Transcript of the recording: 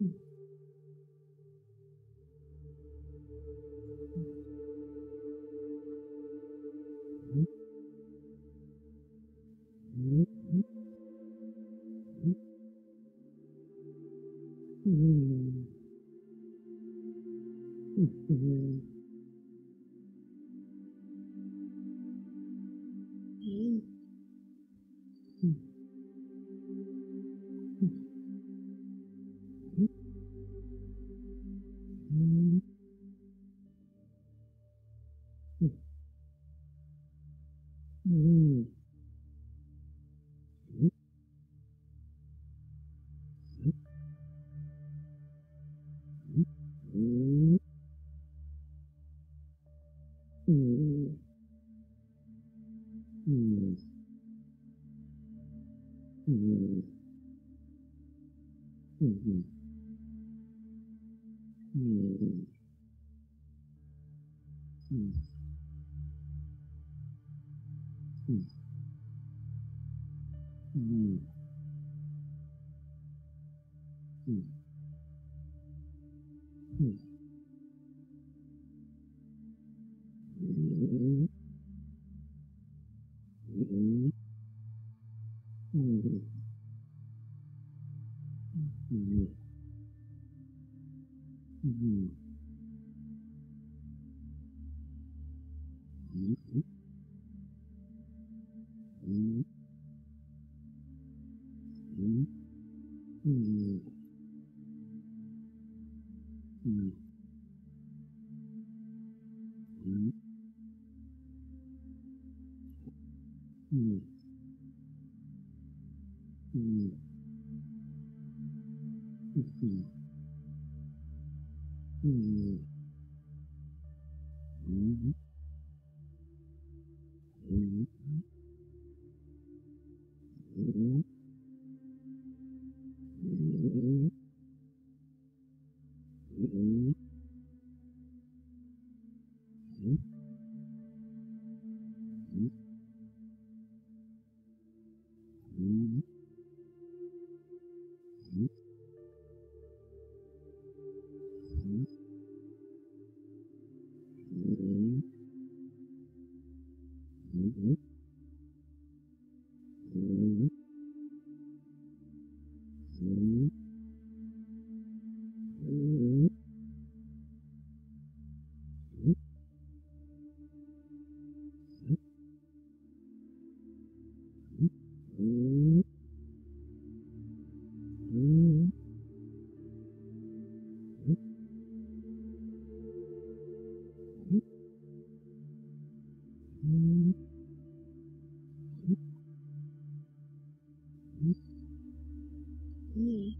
Mm-hmm. Mm. Mm. Mm. Mm. Mm-hmm. Ừm. Ừm. Ừm hứm. Ừm. Ừm. Ừm. Ừm. Ừm. Ừm thực sự tôi là hữu đức hữu đức hữu đức hữu đức Mm-hmm. me